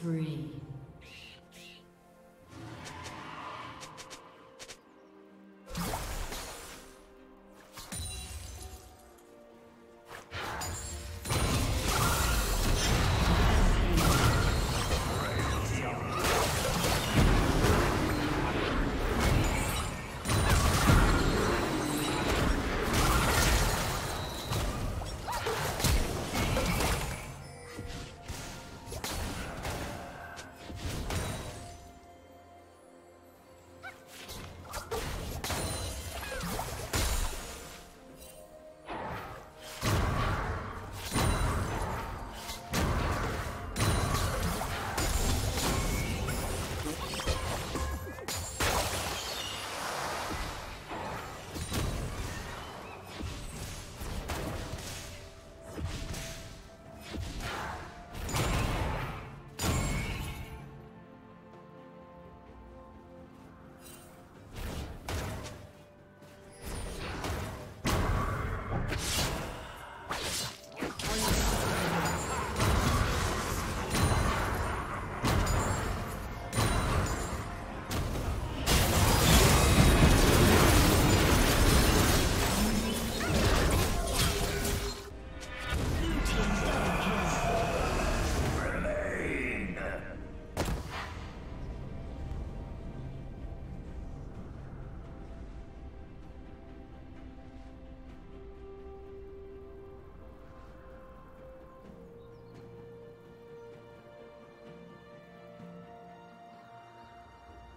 spree.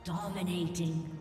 Dominating.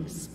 Killing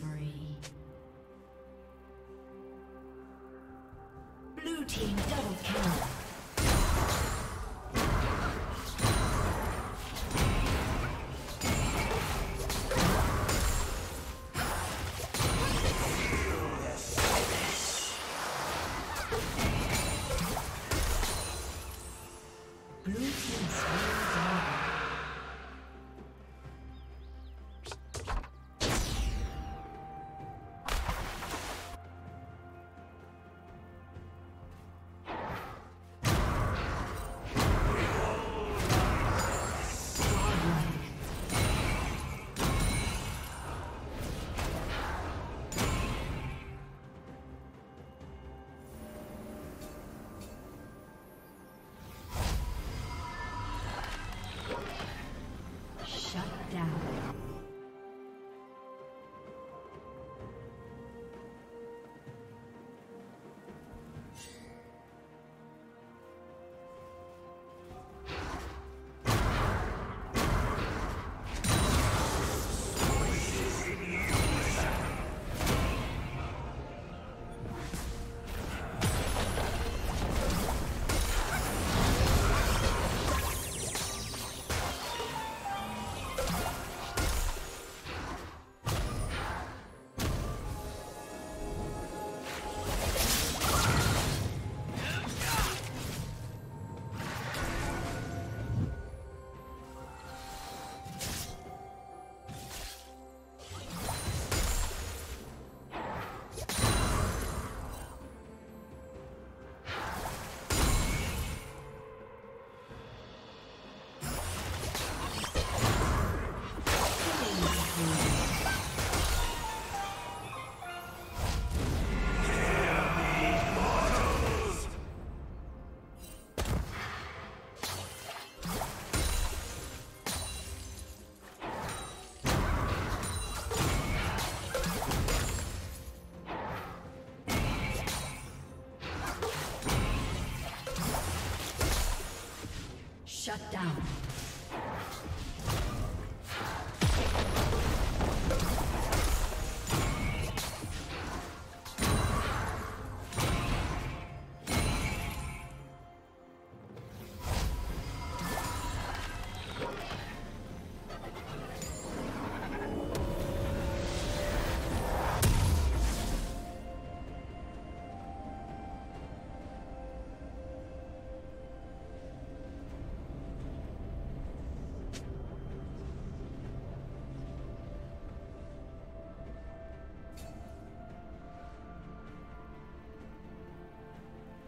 Shut down.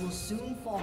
Will soon fall.